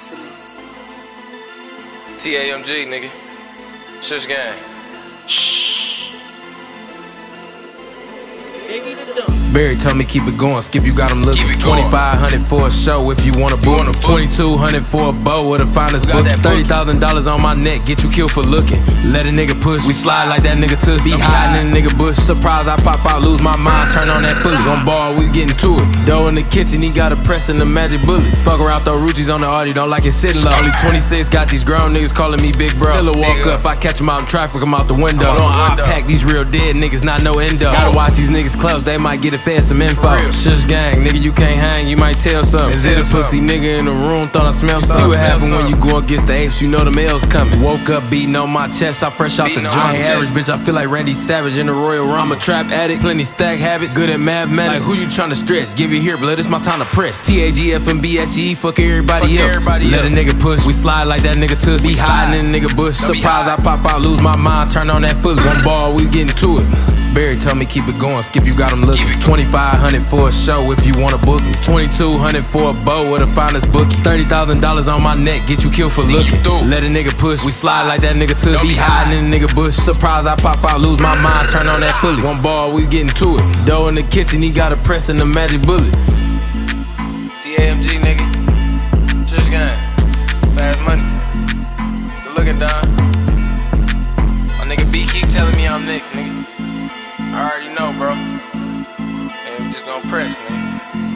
Merciless. TAMG, nigga. Shush gang. Barry told me keep it going, Skip, you got him looking. Keep it going. 2500 for a show if you wanna book. 2200 for a bow with the finest book. $30,000 on my neck, get you killed for looking. Let a nigga push, we slide like that nigga tuss. Be hiding in the nigga bush. Surprise, I pop out, lose my mind, turn on that fully. On ball, we getting to it. Dough in the kitchen, he got a press and a magic bullet. Fuck around, throw Ruchis on the audio, don't like it sitting low. Only 26, got these grown niggas calling me big bro. Still a walk Nigga. up, I catch him out in traffic, I'm out the window. I'm out the Don't I pack these real dead niggas, not no endo. Gotta watch these niggas clubs, they might get a fed some info. Shush gang, nigga, you can't hang, you might tell something. Is it a pussy nigga in the room? Thought I smelled something. See what happened when you go against the apes, you know the male's coming. Woke up beating on my chest, I fresh out the joint. my chest. Average bitch, I feel like Randy Savage in the Royal Rumble. I'm a trap addict, plenty stack habits, good at mathematics. Like who you tryna stress? Give it here, blood, it's my time to press. T A G F and B S G, fuck everybody Fuck else. everybody Let a nigga push, we slide like that nigga tuss. Be hiding in the nigga bush. Surprise, I pop out, lose my mind, turn on that foot. One ball, we getting to it. Barry told me keep it going, Skip, you got him looking. Keep it going. 2500 for a show if you wanna book it. 2200 for a bow with the finest bookie. $30,000 on my neck, get you killed for looking. Let a nigga push, we slide like that nigga Be be hiding in the nigga bush. Surprise, I pop out, lose my mind, turn on that fully. One ball, we getting to it. Dough in the kitchen, he got a press and the magic bullet. TAMG, nigga. Shush gang. Fast money. Good looking, Don. My nigga B keep telling me I'm next, nigga. I already know, bro. And we just gonna press, man.